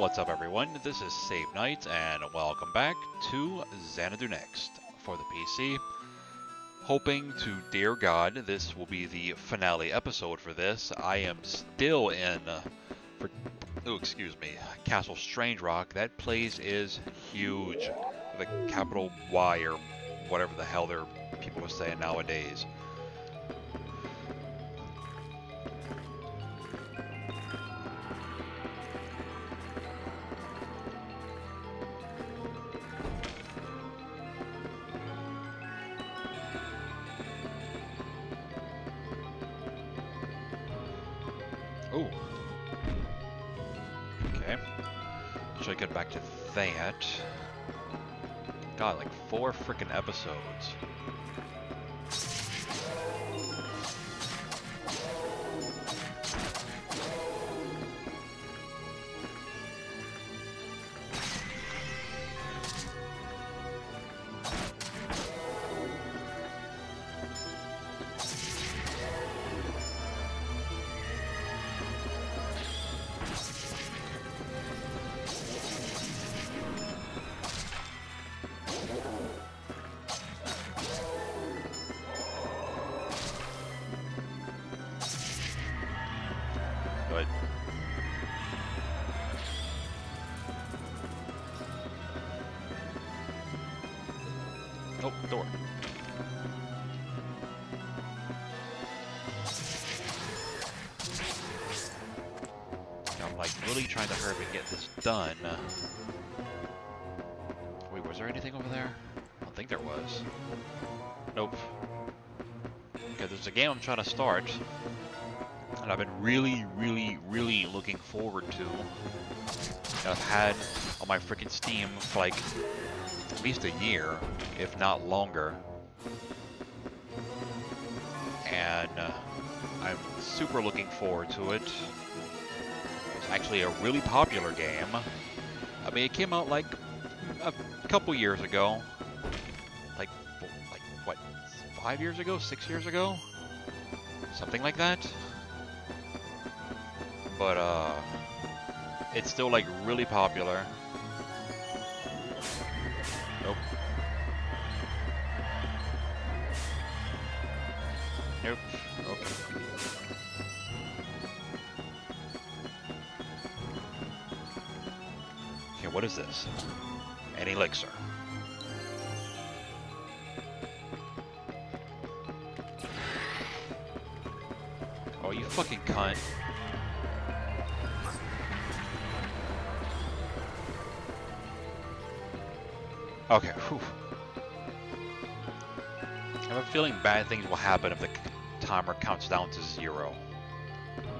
What's up everyone, this is Save Night and welcome back to Xanadu Next for the PC. Hoping to dear God this will be the finale episode for this. I am still in, uh, for, oh excuse me, Castle Strangerock. That place is huge, a capital Y or whatever the hell their people are saying nowadays. Freaking episodes. Trying to hurry and get this done. Wait, was there anything over there? I don't think there was. Nope. Okay, there's a game I'm trying to start and I've been really, really, really looking forward to. I've had on my freaking Steam for like at least a year, if not longer. And uh, I'm super looking forward to it. Actually a really popular game. I mean, it came out like a couple years ago. Like, like what, five years ago, six years ago? Something like that but uh, it's still like really popular. Okay, what is this? An elixir. Oh, you fucking cunt. Okay, whew. I have a feeling bad things will happen if the timer counts down to zero.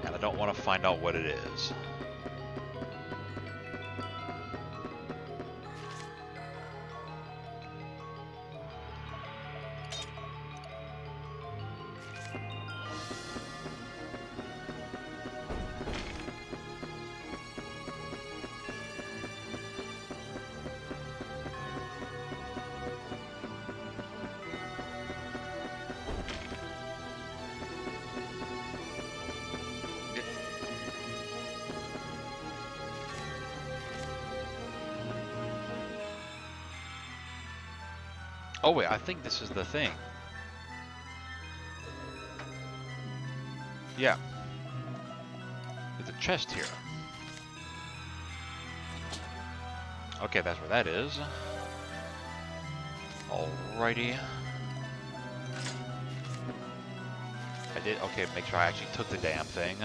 And I don't want to find out what it is. Oh wait, I think this is the thing. Yeah. There's a chest here. Okay, that's where that is. Alrighty. I did, okay, make sure I actually took the damn thing.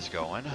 This going.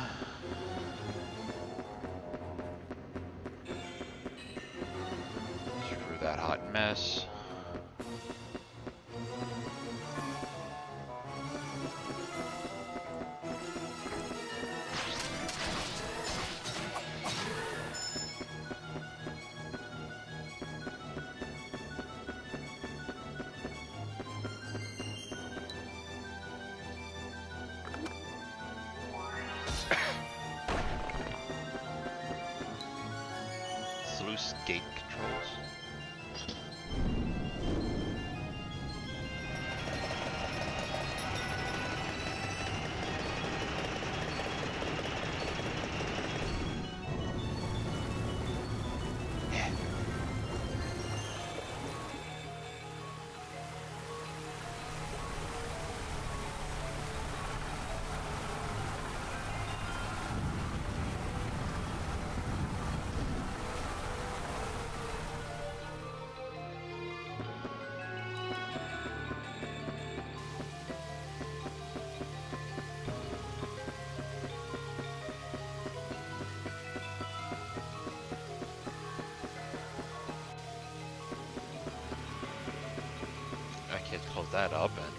That up and.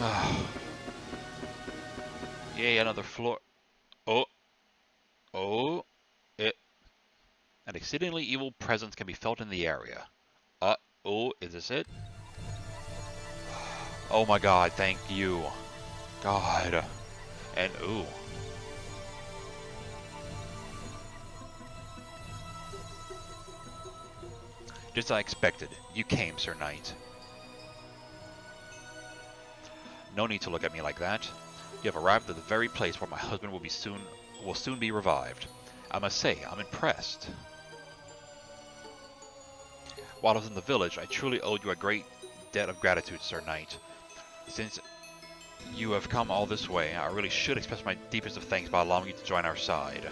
Yay, another floor. Oh. Oh. It. An exceedingly evil presence can be felt in the area. Uh oh, is this it? Oh my god, thank you. God. And ooh. Just as I expected, you came, Sir Knight. No need to look at me like that. You have arrived at the very place where my husband will be soon will soon be revived. I must say, I'm impressed. While I was in the village, I truly owed you a great debt of gratitude, Sir Knight. Since you have come all this way, I really should express my deepest of thanks by allowing you to join our side.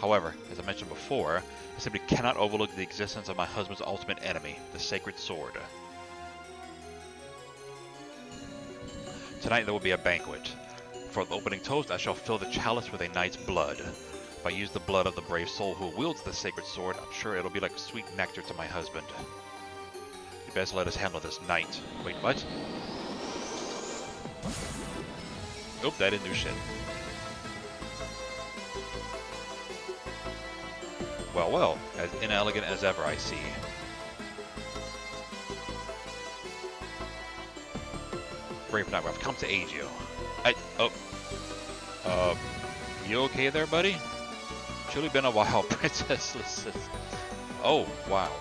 However, as I mentioned before, I simply cannot overlook the existence of my husband's ultimate enemy, the Sacred Sword. Tonight there will be a banquet. For the opening toast, I shall fill the chalice with a knight's blood. If I use the blood of the brave soul who wields the sacred sword, I'm sure it'll be like sweet nectar to my husband. You best let us handle this knight. Wait, what? Oop, that didn't do shit. Well, well, as inelegant as ever, I see. Brave Knight, I've come to aid you. I, oh, uh, you okay there, buddy? Truly been a while, Princess Listen. Oh, wow.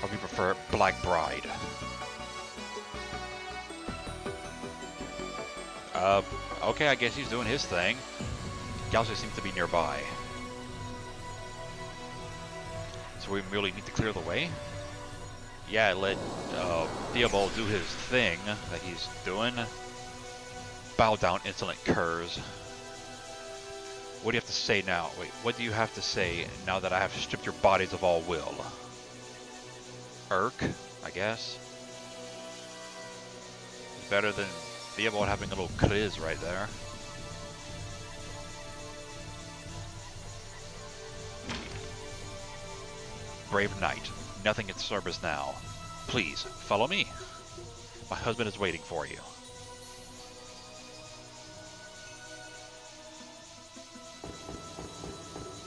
Or we prefer Black Bride. Uh, okay, I guess he's doing his thing. Goucher seems to be nearby. So we merely need to clear the way? Yeah, let uh, Theobald do his thing that he's doing. Bow down, insolent curs. What do you have to say now? Wait, what do you have to say now that I have stripped your bodies of all will? Irk, I guess. Better than Theobald having a little criz right there. Brave knight, nothing can serve us now. Please, follow me. My husband is waiting for you.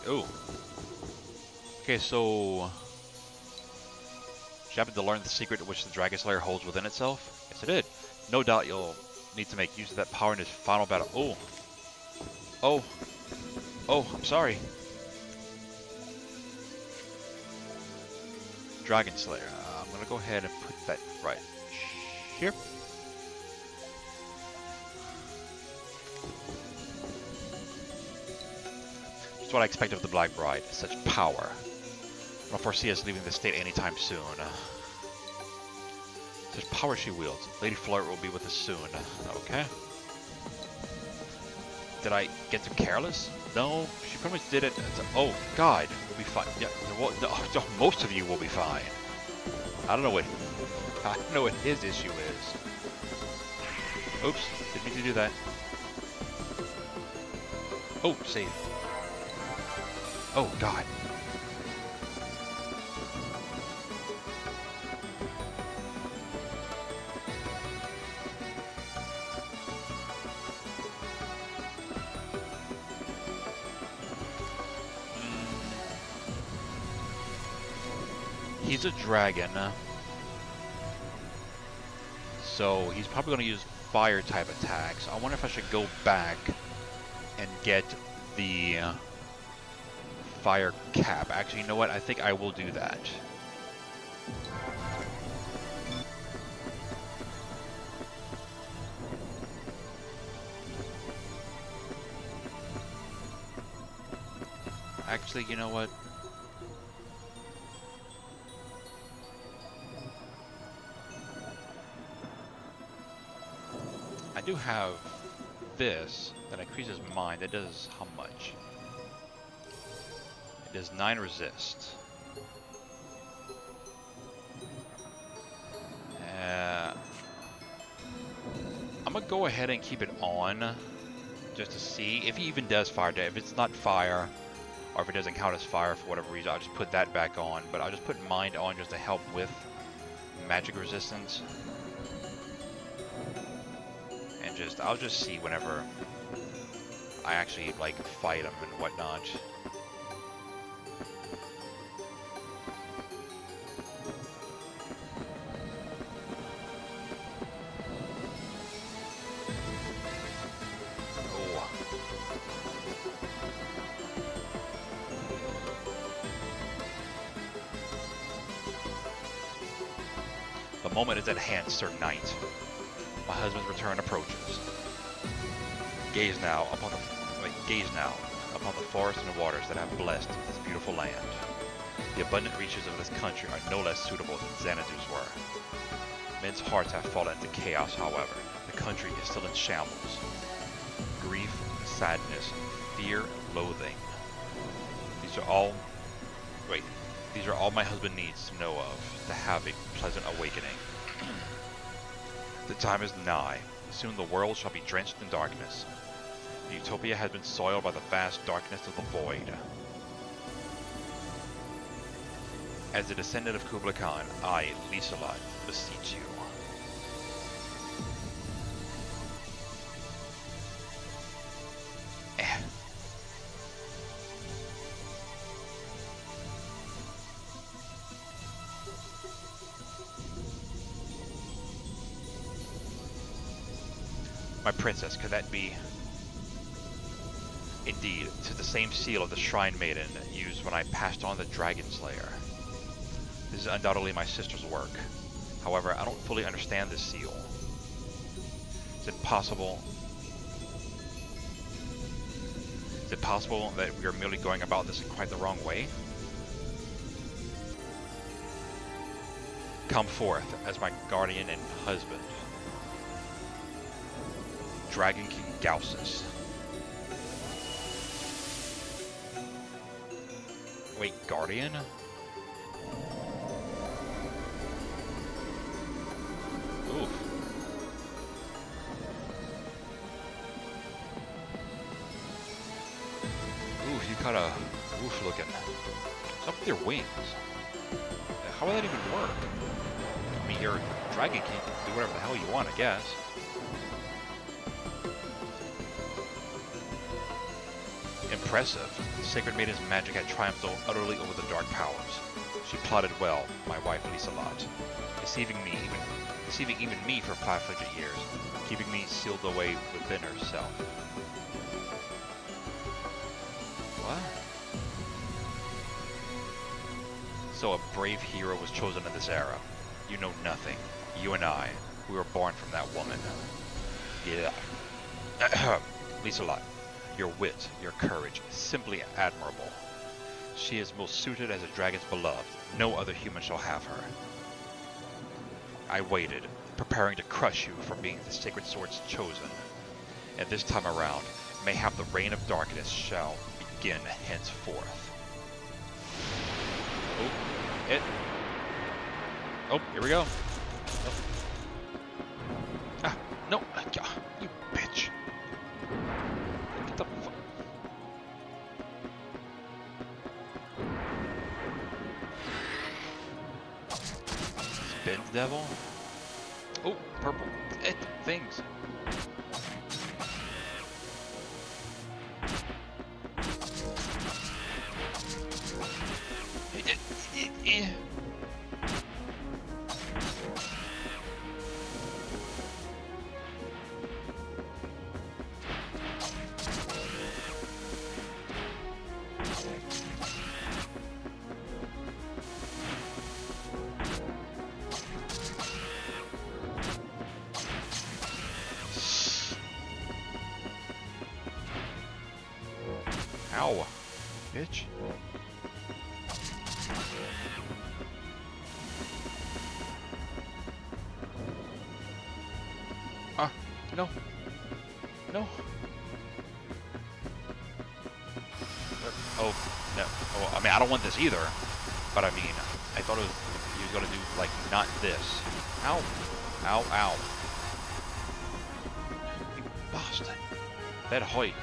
Ooh. Okay, so... Did you happen to learn the secret which the Dragon Slayer holds within itself? Yes, I did. No doubt you'll need to make use of that power in his final battle. Oh. Oh. Oh, I'm sorry. Dragon Slayer. Uh, I'm gonna go ahead and put that right here. Just what I expect of the Black Bride. Such power. I don't foresee us leaving the state anytime soon. Such power she wields. Lady Flirt will be with us soon. Okay. Did I get too careless? No, she pretty much did it. oh, God, we'll be fine. Yeah, no, no, most of you will be fine. I don't know what I don't know what his issue is. Oops, didn't mean to do that. Oh, save. Oh, God. He's a dragon. So he's probably going to use fire type attacks. I wonder if I should go back and get the uh, fire cap. Actually, you know what? I think I will do that. Actually, you know what? Do have this that increases mine. That does how much? It does 9 resist. Uh, I'm gonna go ahead and keep it on just to see if he even does fire If it's not fire, or if it doesn't count as fire for whatever reason, I'll just put that back on. But I'll just put mind on just to help with magic resistance. Just, I'll just see whenever I actually like fight them and whatnot. Oh. The moment is at hand, Sir Knight. My husband's return approaches. Gaze now upon the wait, gaze now upon the forests and waters that have blessed this beautiful land. The abundant reaches of this country are no less suitable than Xanadu's were. Men's hearts have fallen into chaos, however. The country is still in shambles. Grief, sadness, fear, loathing. These are all wait, these are all my husband needs to know of to have a pleasant awakening. The time is nigh. Soon the world shall be drenched in darkness. The utopia has been soiled by the vast darkness of the void. As the descendant of Kublai Khan, I, Lisalat, beseech you. Princess, could that be? Indeed, tis the same seal of the Shrine Maiden used when I passed on the Dragon Slayer. This is undoubtedly my sister's work. However, I don't fully understand this seal. Is it possible... Is it possible that we are merely going about this in quite the wrong way? Come forth as my guardian and husband. Dragon King Galsis. Wait, Guardian? Oof. Oof, you kinda oof looking. What's up with your wings? How will that even work? I mean, you're a Dragon King, can do whatever the hell you want, I guess. Impressive. The Sacred Maiden's magic had triumphed utterly over the dark powers. She plotted well, my wife Lisa Lisalat, deceiving me even deceiving even me for 500 years, keeping me sealed away within herself. What? So a brave hero was chosen in this era. You know nothing. You and I, we were born from that woman. Yeah. Lisa Lisalat, your wit, your courage, simply admirable. She is most suited as a dragon's beloved. No other human shall have her. I waited, preparing to crush you for being the sacred sword's chosen. And this time around, mayhap the reign of darkness shall begin henceforth. Oh, it. Oh, here we go. No. No. Oh, no. Oh, I mean, I don't want this either. But I mean, I thought it was, he was going to do, like, not this. Ow. Ow, ow. You bastard. That height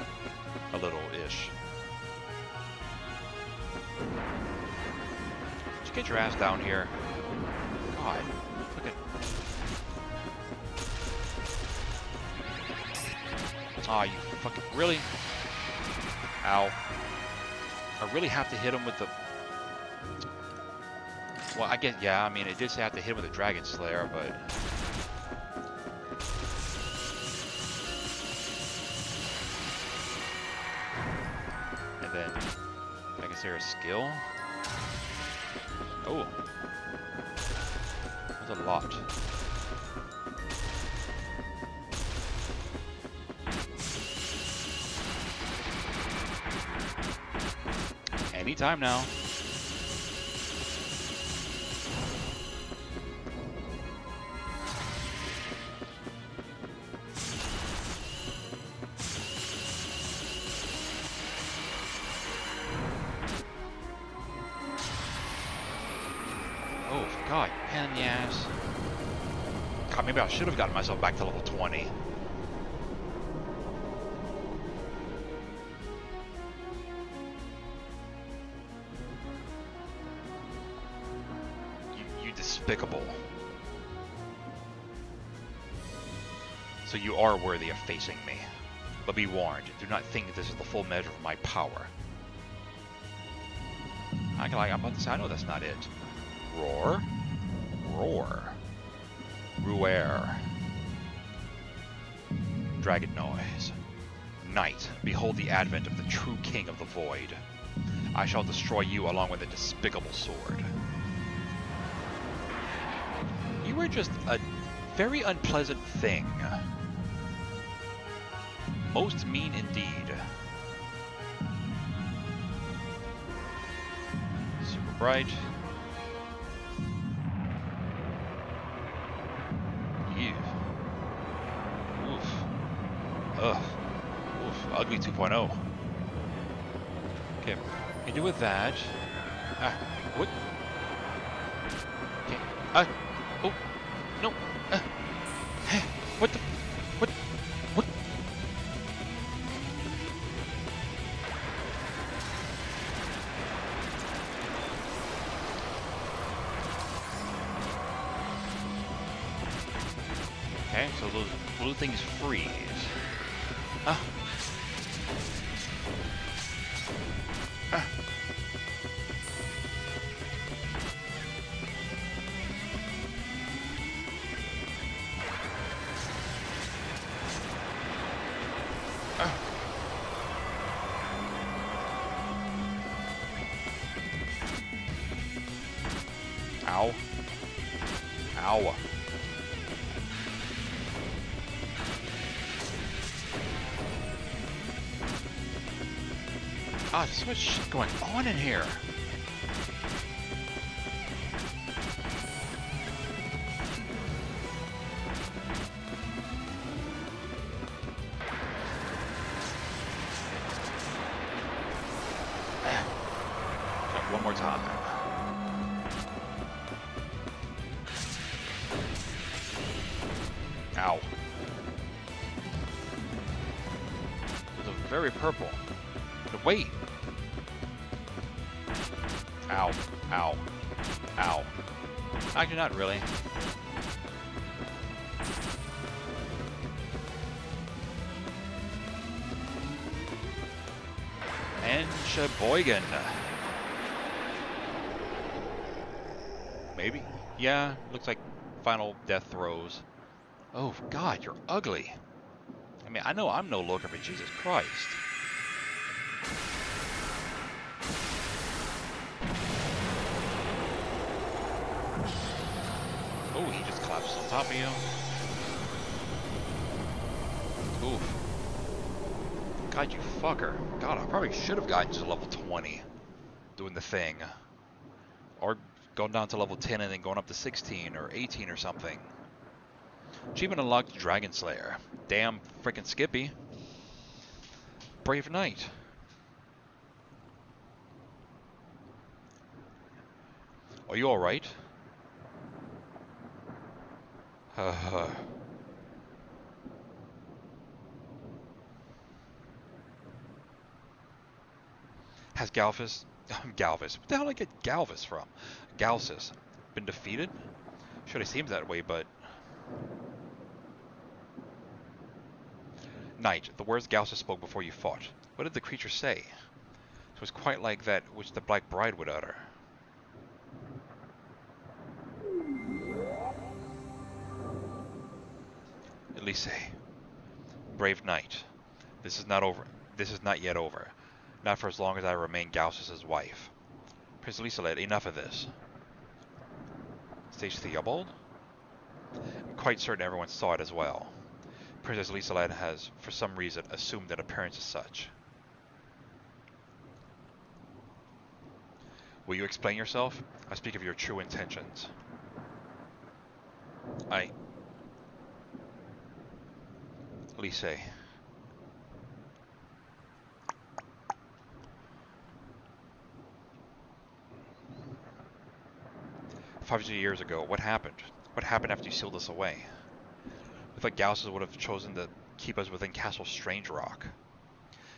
a little-ish. You get your ass down here? God. Aw, oh, you fucking... Really? Ow. I really have to hit him with the... Well, I guess, Yeah, I mean, it did say I have to hit him with a Dragon Slayer, but... And then... I guess there a skill? Oh. That's a lot. Anytime now. Oh, God, pain in the ass. God, maybe I should have gotten myself back to level 20. Despicable. So you are worthy of facing me. But be warned, do not think this is the full measure of my power. I can like I'm about say I know that's not it. Roar. Roar. Ruer. Dragon noise. Night, behold the advent of the true king of the void. I shall destroy you along with a despicable sword. Were just a very unpleasant thing. Most mean indeed. Super bright. Ew. Oof. Ugh. Oof. Ugly 2.0. Okay. You do with that. Ah. What? Okay. Ah. Blue things There's so much going on in here. Actually, not really. And Sheboygan. Maybe? Yeah, looks like final death throes. Oh, God, you're ugly. I mean, I know I'm no looker, but Jesus Christ. On top of you. Oof. God, you fucker. God, I probably should have gotten to level 20 doing the thing. Or going down to level 10 and then going up to 16 or 18 or something. Achievement unlocked Dragon Slayer. Damn freaking Skippy. Brave Knight. Are you alright? Uh, has Galvus, Galvus, what the hell did I get Galvus from? Galsus, been defeated? Should have seemed that way, but... Knight, the words Galsus spoke before you fought. What did the creature say? It was quite like that which the Black Bride would utter. Elise, brave knight, this is not over. This is not yet over. Not for as long as I remain Gauss's wife. Prince Eliseled, enough of this. Sage Theobald? I'm quite certain everyone saw it as well. Princess Eliseled has, for some reason, assumed an appearance as such. Will you explain yourself? I speak of your true intentions. I... Lise. Five years ago, what happened? What happened after you sealed us away? We thought Galsis would have chosen to keep us within Castle Strangerock.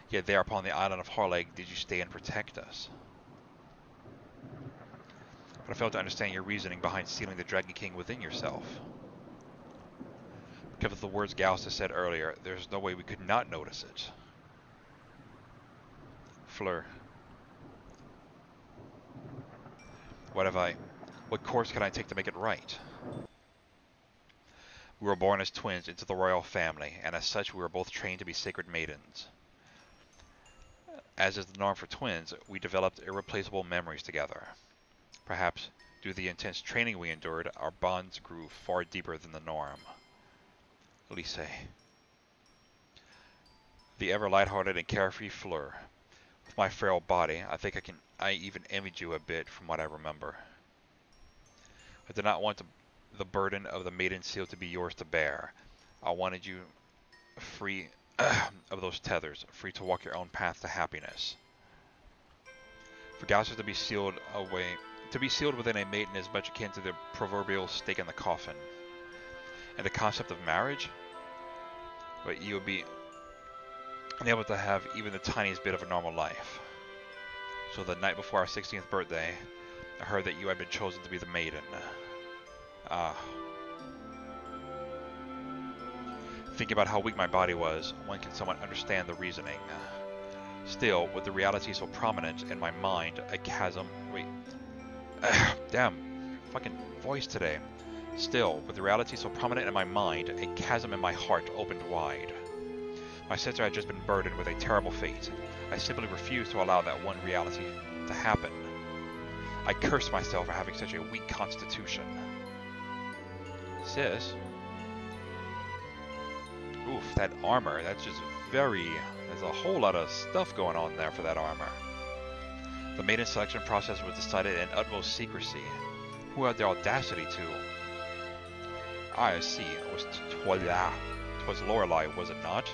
Yet there upon the island of Harlech did you stay and protect us. But I failed to understand your reasoning behind sealing the Dragon King within yourself. Because of the words Gauss has said earlier, there's no way we could not notice it. Fleur. What have I... What course can I take to make it right? We were born as twins into the royal family, and as such we were both trained to be sacred maidens. As is the norm for twins, we developed irreplaceable memories together. Perhaps, due to the intense training we endured, our bonds grew far deeper than the norm. Elise. The ever light-hearted and carefree Fleur. With my frail body, I think I can I even envied you a bit from what I remember. I did not want to, the burden of the maiden seal to be yours to bear. I wanted you free of those tethers, free to walk your own path to happiness. For Galsis to be sealed away, to be sealed within a maiden is much akin to the proverbial stake in the coffin. And the concept of marriage? But you would be unable to have even the tiniest bit of a normal life. So the night before our 16th birthday, I heard that you had been chosen to be the maiden. Ah. Thinking about how weak my body was, one can somewhat understand the reasoning. Still, with the reality so prominent in my mind, a chasm... Wait. Damn. Fucking voice today. Still, with the reality so prominent in my mind, a chasm in my heart opened wide. My sister had just been burdened with a terrible fate. I simply refused to allow that one reality to happen. I cursed myself for having such a weak constitution. Sis? Oof, that armor, that's just very... There's a whole lot of stuff going on there for that armor. The maiden selection process was decided in utmost secrecy. Who had the audacity to? I see, it was Twas Twas Lorelei, was it not?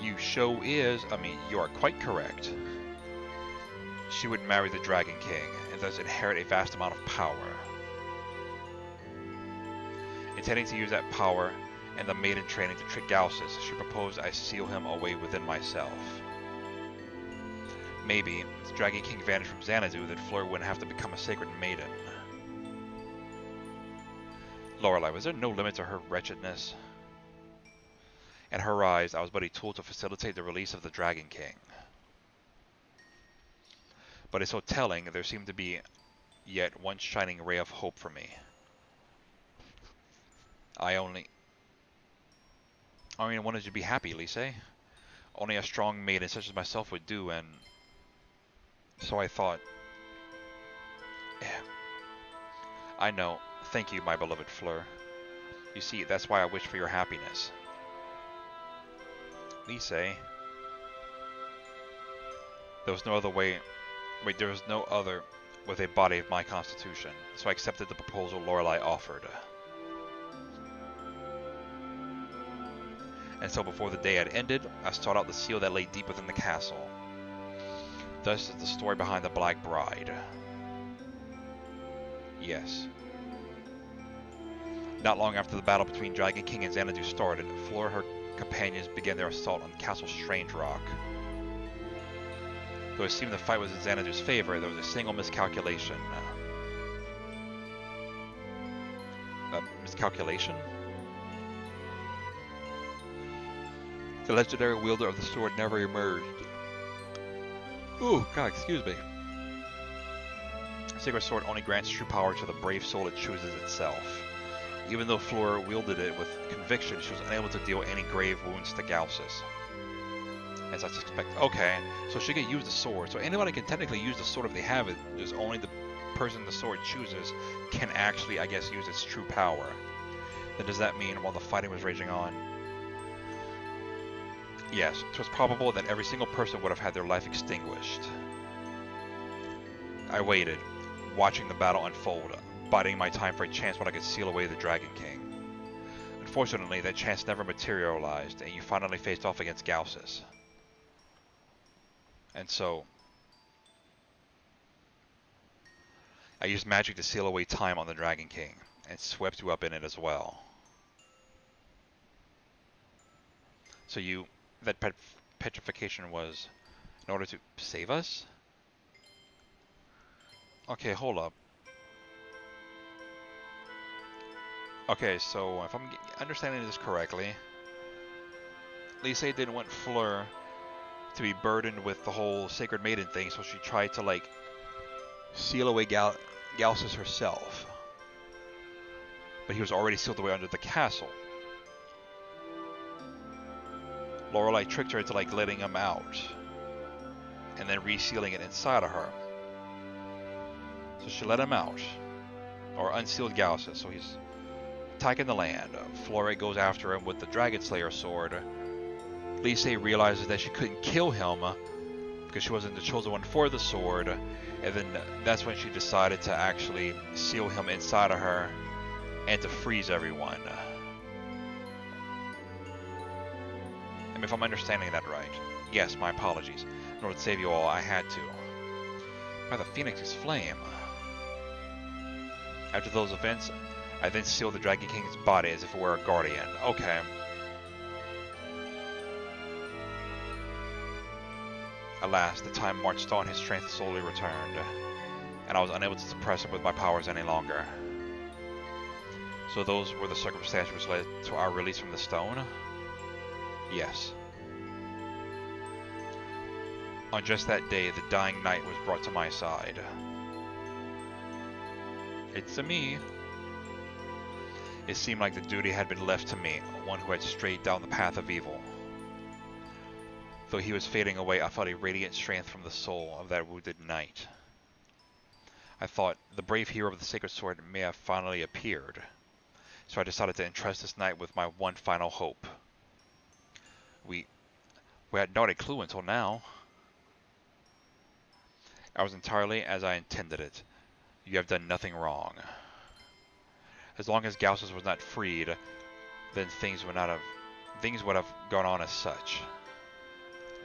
You show is, I mean, you are quite correct. She would marry the Dragon King, and thus inherit a vast amount of power. Intending to use that power and the maiden training to trick Galsis, she proposed I seal him away within myself. Maybe, if the Dragon King vanished from Xanadu, that Fleur wouldn't have to become a sacred maiden. Lorelei, was there no limit to her wretchedness? In her eyes, I was but a tool to facilitate the release of the Dragon King. But it's so telling, there seemed to be yet one shining ray of hope for me. I only... I mean, wanted to be happy, Lise. Only a strong maiden such as myself would do, and... So I thought... Yeah. I know. Thank you, my beloved Fleur. You see, that's why I wish for your happiness. Lise. There was no other way. Wait, there was no other with a body of my constitution, so I accepted the proposal Lorelei offered. And so before the day had ended, I sought out the seal that lay deep within the castle. Thus is the story behind the Black Bride. Yes. Not long after the battle between Dragon King and Xanadu started, Fleur and her companions began their assault on Castle Strangerock. Though it seemed the fight was in Xanadu's favor, there was a single miscalculation. Uh, a miscalculation? The legendary wielder of the sword never emerged. Ooh, God, excuse me. Sacred Sword only grants true power to the brave soul it chooses itself. Even though Flora wielded it with conviction, she was unable to deal any grave wounds to Galsis. As I suspect. Okay, so she can use the sword. So anybody can technically use the sword if they have it. Just only the person the sword chooses can actually, I guess, use its true power. Then does that mean while the fighting was raging on? Yes, it was probable that every single person would have had their life extinguished. I waited, watching the battle unfold, biding my time for a chance when I could seal away the Dragon King. Unfortunately, that chance never materialized, and you finally faced off against Galsis. And so, I used magic to seal away time on the Dragon King, and swept you up in it as well. So you, that pet petrification was in order to save us? Okay, hold up. Okay, so if I'm understanding this correctly, Lise didn't want Fleur to be burdened with the whole Sacred Maiden thing, so she tried to, like, seal away Gal herself. But he was already sealed away under the castle. Lorelei tricked her into, like, letting him out. And then resealing it inside of her. So she let him out. Or unsealed Galsis, so he's attacking the land. Flore goes after him with the Dragon Slayer sword. Lise realizes that she couldn't kill him because she wasn't the chosen one for the sword. And then that's when she decided to actually seal him inside of her and to freeze everyone. Mean, if I'm understanding that right. Yes, my apologies. In order to save you all, I had to. By the Phoenix's flame. After those events, I then sealed the Dragon King's body as if it were a guardian. Okay. Alas, the time marched on, his strength slowly returned, and I was unable to suppress him with my powers any longer. So those were the circumstances which led to our release from the stone? Yes. On just that day, the dying knight was brought to my side. It's a me. It seemed like the duty had been left to me, one who had strayed down the path of evil. Though he was fading away, I felt a radiant strength from the soul of that wounded knight. I thought, the brave hero of the Sacred Sword may have finally appeared, so I decided to entrust this knight with my one final hope. We, we had not a clue until now. I was entirely as I intended it. You have done nothing wrong. As long as Galsis was not freed, then things would not have things would have gone on as such.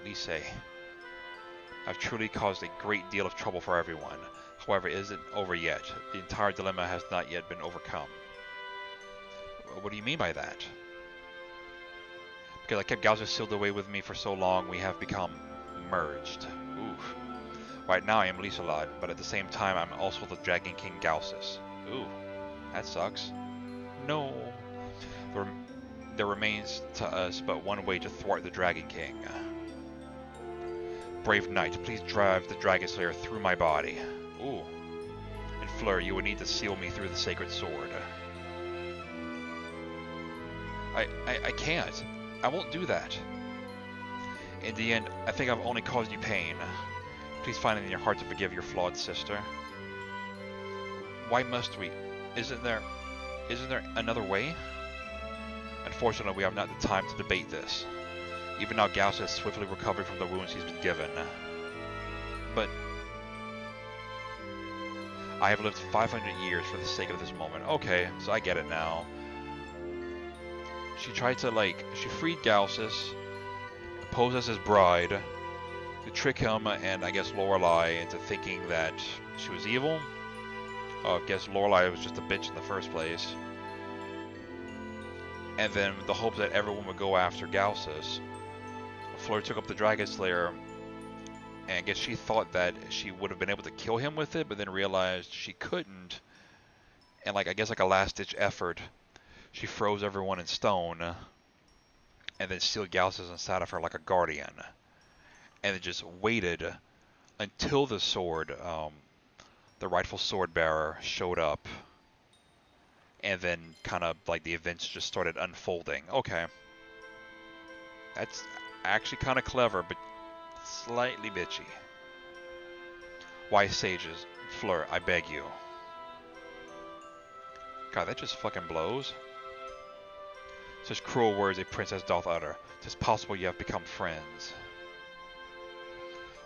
Lise, I've truly caused a great deal of trouble for everyone. However, it isn't over yet. The entire dilemma has not yet been overcome. What do you mean by that? Because I kept Galsis sealed away with me for so long, we have become merged. Oof. Right now I am Lysolad, but at the same time I'm also the Dragon King Galsis. Ooh, that sucks. No. There, there remains to us but one way to thwart the Dragon King. Brave Knight, please drive the Dragon Slayer through my body. Ooh. And Fleur, you would need to seal me through the Sacred Sword. I, I, I can't. I won't do that. In the end, I think I've only caused you pain. Please find it in your heart to forgive your flawed sister. Why must we? Isn't there... Isn't there another way? Unfortunately, we have not the time to debate this. Even now, Galsis is swiftly recovering from the wounds he's been given. But I have lived 500 years for the sake of this moment. Okay, so I get it now. She tried to, like, she freed Galsis, posed as his bride, to trick him and, I guess, Lorelei into thinking that she was evil. Oh, I guess Lorelei was just a bitch in the first place. And then the hope that everyone would go after Galsis. Fleur took up the Dragon Slayer and I guess she thought that she would have been able to kill him with it, but then realized she couldn't. And like I guess like a last ditch effort, she froze everyone in stone, and then sealed Galsis inside of her like a guardian, and then just waited until the sword, um, the rightful sword bearer, showed up, and then kind of like the events just started unfolding. Okay, that's actually kind of clever, but slightly bitchy. Why sages, Fleur, I beg you. God, that just fucking blows. Such cruel words a princess doth utter. Tis possible you have become friends.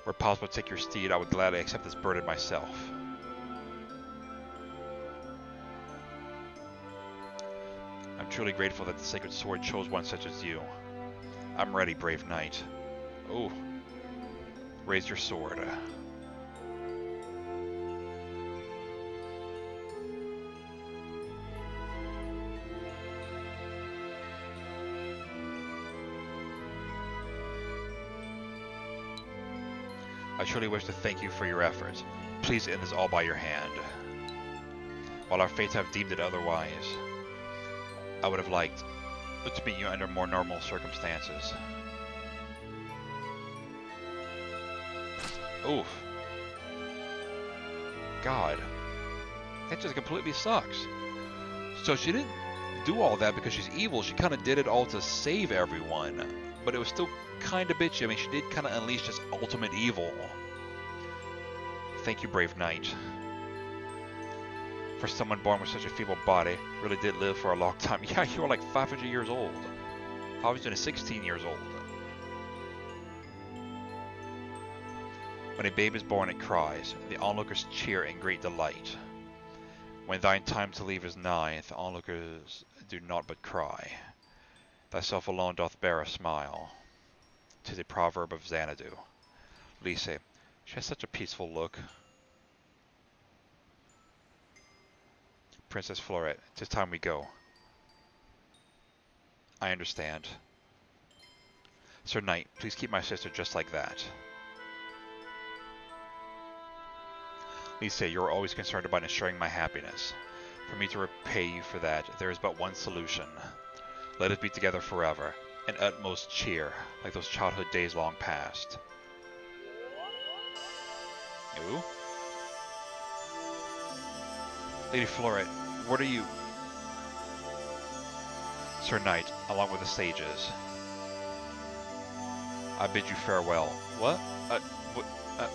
Were possible to take your steed, I would gladly accept this burden myself. I'm truly grateful that the sacred sword chose one such as you. I'm ready, brave knight. Oh, Raise your sword. I truly wish to thank you for your efforts. Please end this all by your hand. While our fates have deemed it otherwise, I would have liked to meet you under more normal circumstances. Oof. God. That just completely sucks. So she didn't do all that because she's evil. She kind of did it all to save everyone. But it was still kind of bitchy. I mean, she did kind of unleash this ultimate evil. Thank you, brave knight. For someone born with such a feeble body, really did live for a long time. Yeah, you were like 500 years old. I was only 16 years old. When a babe is born, it cries. The onlookers cheer in great delight. When thine time to leave is nigh, the onlookers do naught but cry. Thyself alone doth bear a smile. Tis a proverb of Xanadu. Lise, she has such a peaceful look. Princess Florette, tis time we go. I understand. Sir Knight, please keep my sister just like that. Lisa, you are always concerned about ensuring my happiness. For me to repay you for that, there is but one solution. Let us be together forever, in utmost cheer, like those childhood days long past. Ooh? Lady Florette, what are you... Sir Knight, along with the sages. I bid you farewell. What? Uh, what? Uh,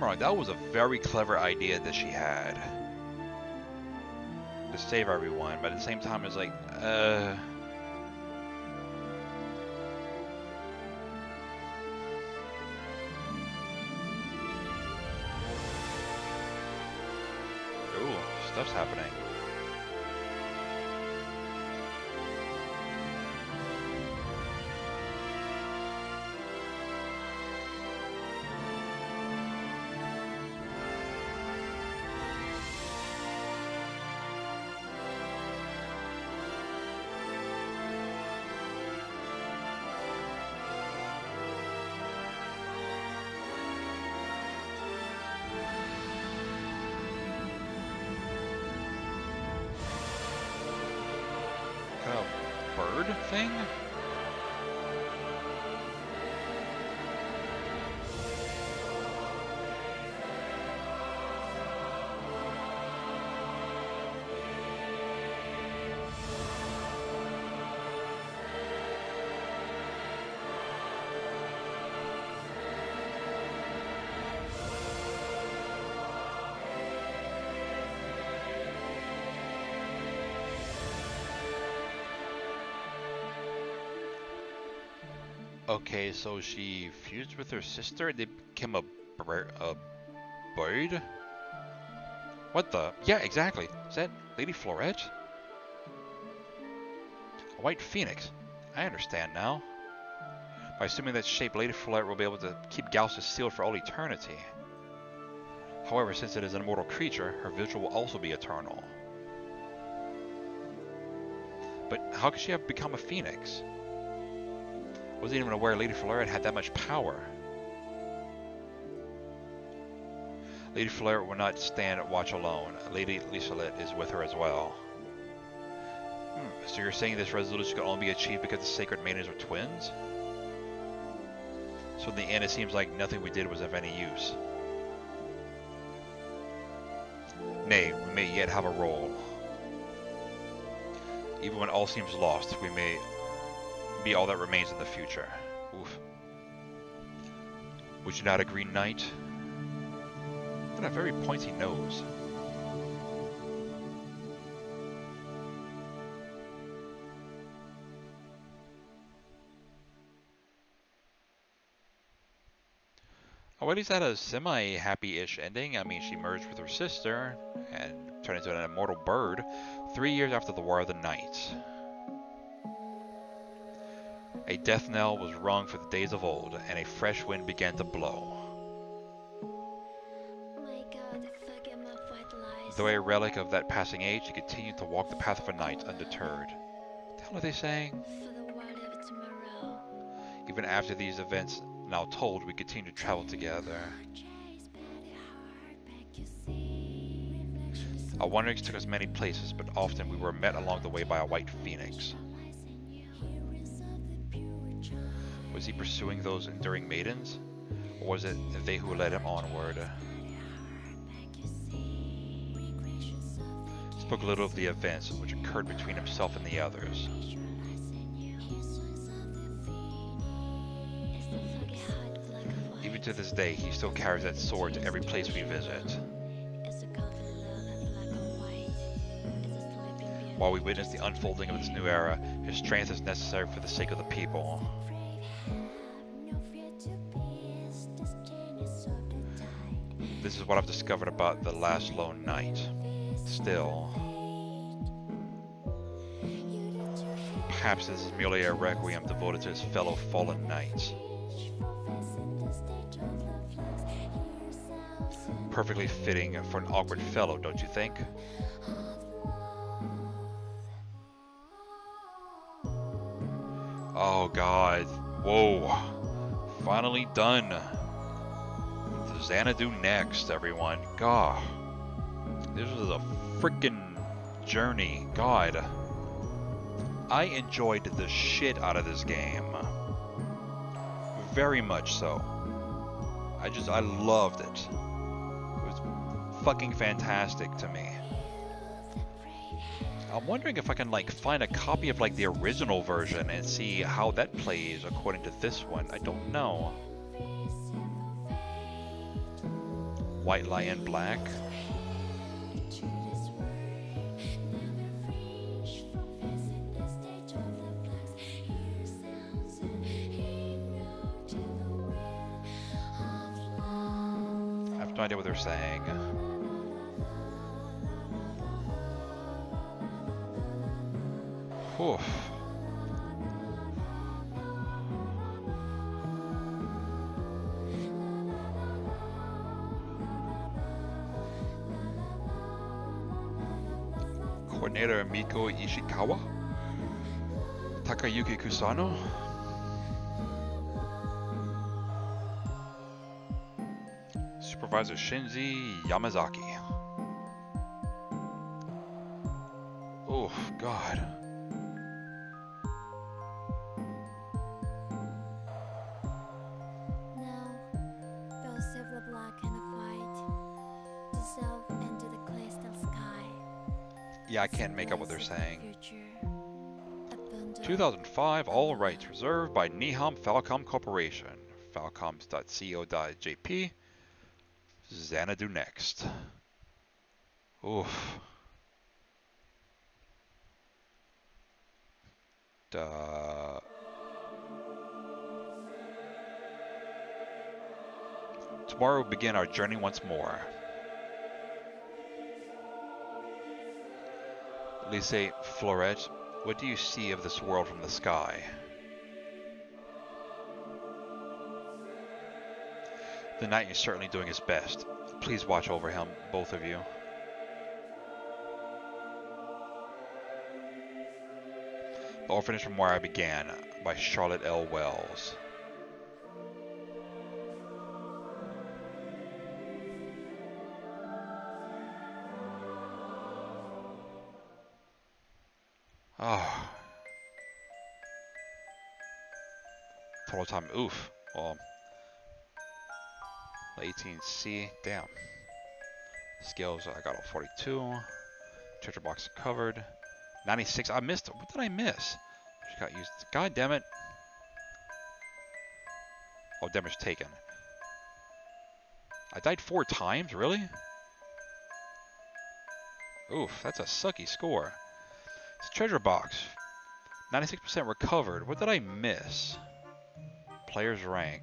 wrong, that was a very clever idea that she had. To save everyone, but at the same time it's like, uh... Ooh, stuff's happening. Thing? Okay, so she fused with her sister. And they became a, a bird. What the? Yeah, exactly. Is that Lady Florette? A white phoenix. I understand now. By assuming that shape, Lady Florette will be able to keep Galsis sealed for all eternity. However, since it is an immortal creature, her vigil will also be eternal. But how could she have become a phoenix? Wasn't even aware Lady Florette had that much power. Lady Florette will not stand at watch alone. Lady Liselet is with her as well. Hmm, so you're saying this resolution could only be achieved because the Sacred Maidens were twins? So in the end it seems like nothing we did was of any use. Nay, we may yet have a role. Even when all seems lost, we may be all that remains in the future. Oof. Would you not agree, Knight? Got a very pointy nose. Oh, at least a semi-happy-ish ending. I mean, she merged with her sister and turned into an immortal bird three years after the War of the Knights. A death knell was rung for the days of old, and a fresh wind began to blow. Though a relic of that passing age, he continued to walk the path of a knight undeterred. What the hell are they saying? Even after these events now told, we continue to travel together. Our wanderings took us many places, but often we were met along the way by a white phoenix. Was he pursuing those enduring maidens? Or was it they who led him onward? Spoke little of the events which occurred between himself and the others. Even to this day, he still carries that sword to every place we visit. While we witness the unfolding of this new era, his strength is necessary for the sake of the people. This is what I've discovered about the last lone knight. Still. Perhaps this is merely a requiem devoted to his fellow fallen knights. Perfectly fitting for an awkward fellow, don't you think? Oh god. Whoa. Finally done. Xanadu next, everyone. God. This was a freaking journey. God. I enjoyed the shit out of this game. Very much so. I just, I loved it. It was fucking fantastic to me. I'm wondering if I can like find a copy of like the original version and see how that plays according to this one. I don't know. White Lion Black. I have no idea what they're saying. Oof. Miko Ishikawa, Takayuki Kusano, Supervisor Shinji Yamazaki. Yeah, I can't make out what they're saying. 2005, all rights reserved by Nihon Falcom Corporation. Falcoms.co.jp. Xanadu next. Oof. Duh. Tomorrow we begin our journey once more. Lise Florette, what do you see of this world from the sky? The knight is certainly doing his best. Please watch over him, both of you. The Orphanage from Where I Began by Charlotte L. Wells. Total time, oof. Well, 18C, damn. Skills, I got all 42. Treasure box covered. 96, I missed, what did I miss? Just got used, god damn it. Oh, damage taken. I died four times, really? Oof, that's a sucky score. It's a treasure box. 96% recovered. What did I miss? Player's rank.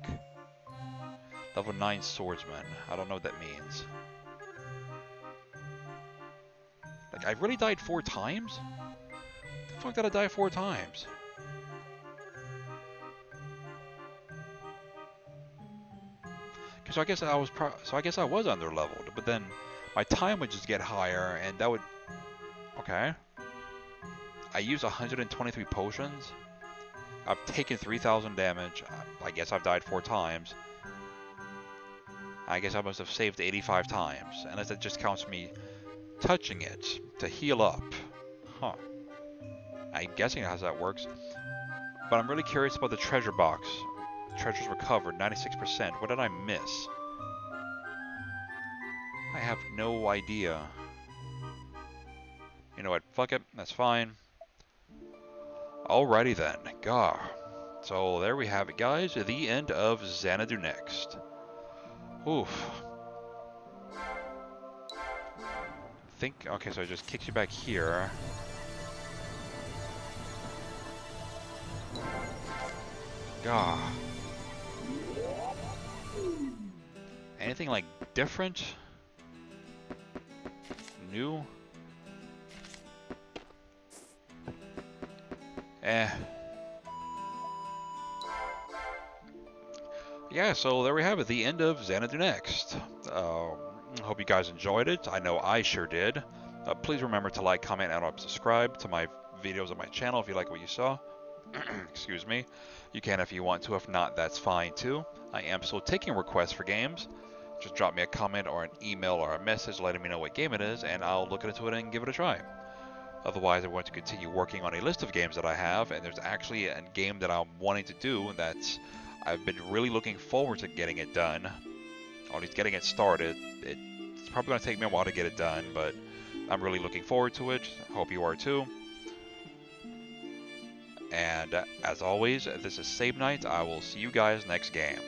Level 9 swordsman. I don't know what that means. Like, I've really died four times? The fuck did I die four times? So I guess I was so I guess I was under leveled, but then my time would just get higher, and that would. Okay. I use 123 potions. I've taken 3,000 damage. I guess I've died four times. I guess I must have saved 85 times, unless it just counts me touching it to heal up. Huh. I'm guessing how that works. But I'm really curious about the treasure box. Treasures recovered, 96%. What did I miss? I have no idea. You know what? Fuck it. That's fine. Alrighty then. Gar. So there we have it, guys. The end of Xanadu Next. Oof. think, okay, so it just kicks you back here. Gah. Anything like different? New? Eh. yeah, so there we have it, the end of Xanadu Next. Um, hope you guys enjoyed it. I know I sure did. Uh, please remember to like, comment, and subscribe to my videos on my channel if you like what you saw. Excuse me. You can if you want to. If not, that's fine too. I am still taking requests for games. Just drop me a comment or an email or a message letting me know what game it is, and I'll look into it and give it a try. Otherwise, I want to continue working on a list of games that I have, and there's actually a game that I'm wanting to do that's I've been really looking forward to getting it done, or at least getting it started. It's probably going to take me a while to get it done, but I'm really looking forward to it. Hope you are too. And as always, this is Save Night. I will see you guys next game.